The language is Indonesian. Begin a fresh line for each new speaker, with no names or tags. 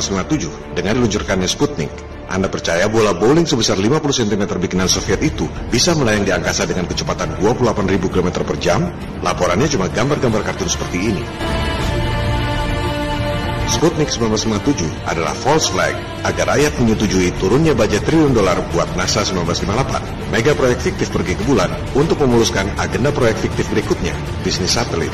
1957 dengan diluncurkannya Sputnik, Anda percaya bola bowling sebesar 50 cm bikinan Soviet itu bisa melayang di angkasa dengan kecepatan 28.000 km per jam? Laporannya cuma gambar-gambar kartun seperti ini. Sputnik 1957 adalah false flag agar rakyat menyetujui turunnya budget triliun dolar buat NASA 1958. Mega proyek fiktif pergi ke bulan untuk memuluskan agenda proyek fiktif berikutnya, bisnis satelit.